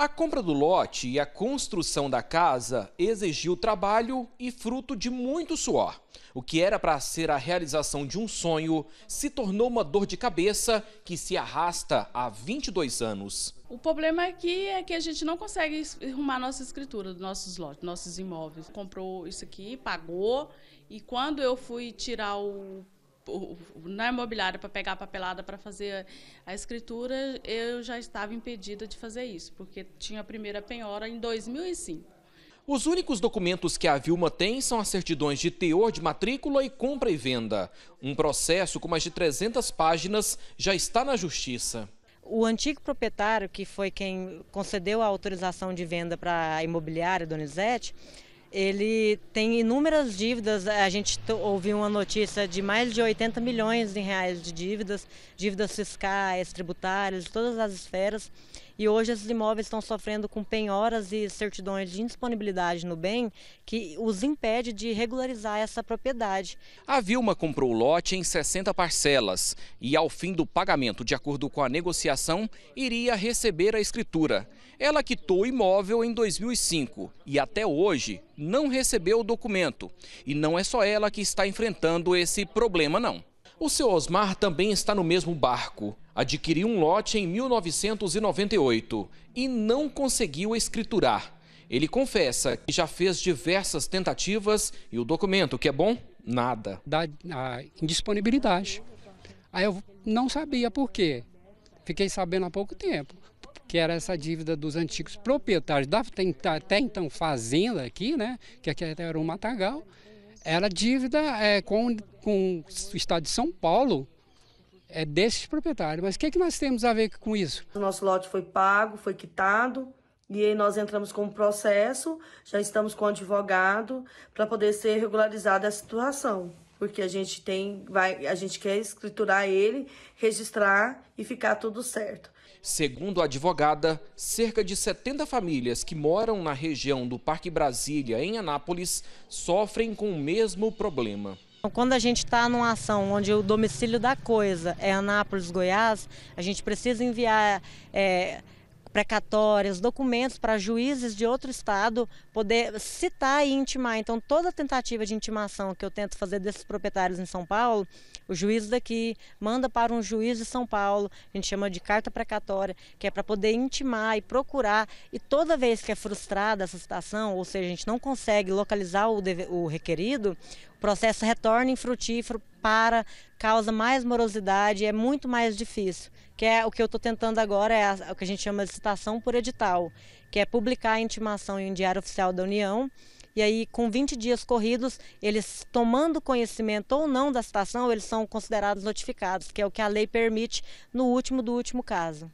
A compra do lote e a construção da casa exigiu trabalho e fruto de muito suor. O que era para ser a realização de um sonho se tornou uma dor de cabeça que se arrasta há 22 anos. O problema aqui é que a gente não consegue arrumar nossa escritura dos nossos lotes, nossos imóveis. Comprou isso aqui, pagou, e quando eu fui tirar o na imobiliária para pegar a papelada para fazer a escritura, eu já estava impedida de fazer isso, porque tinha a primeira penhora em 2005. Os únicos documentos que a Vilma tem são as certidões de teor de matrícula e compra e venda. Um processo com mais de 300 páginas já está na justiça. O antigo proprietário, que foi quem concedeu a autorização de venda para a imobiliária Donizete, ele tem inúmeras dívidas. A gente ouviu uma notícia de mais de 80 milhões de reais de dívidas, dívidas fiscais, tributárias, de todas as esferas. E hoje esses imóveis estão sofrendo com penhoras e certidões de indisponibilidade no bem que os impede de regularizar essa propriedade. A Vilma comprou o lote em 60 parcelas e, ao fim do pagamento, de acordo com a negociação, iria receber a escritura. Ela quitou o imóvel em 2005 e até hoje não recebeu o documento. E não é só ela que está enfrentando esse problema, não. O seu Osmar também está no mesmo barco. Adquiriu um lote em 1998 e não conseguiu escriturar. Ele confessa que já fez diversas tentativas e o documento, que é bom, nada. Da indisponibilidade. Aí eu não sabia por quê. Fiquei sabendo há pouco tempo que era essa dívida dos antigos proprietários da até então fazenda aqui, né, que aqui era um matagal, era dívida é, com, com o estado de São Paulo, é desses proprietários. Mas o que, é que nós temos a ver com isso? O nosso lote foi pago, foi quitado, e aí nós entramos com o processo, já estamos com o advogado para poder ser regularizada a situação porque a gente tem, vai, a gente quer escriturar ele, registrar e ficar tudo certo. Segundo a advogada, cerca de 70 famílias que moram na região do Parque Brasília, em Anápolis, sofrem com o mesmo problema. Quando a gente está numa ação onde o domicílio da coisa é Anápolis, Goiás, a gente precisa enviar é, precatórias, documentos para juízes de outro estado poder citar e intimar. Então, toda tentativa de intimação que eu tento fazer desses proprietários em São Paulo, o juiz daqui manda para um juiz de São Paulo, a gente chama de carta precatória, que é para poder intimar e procurar. E toda vez que é frustrada essa situação, ou seja, a gente não consegue localizar o, o requerido, o processo retorna infrutífero para causa mais morosidade, é muito mais difícil. Que é o que eu estou tentando agora é a, o que a gente chama de citação por edital, que é publicar a intimação em um diário oficial da União. E aí, com 20 dias corridos, eles tomando conhecimento ou não da citação, eles são considerados notificados, que é o que a lei permite no último do último caso.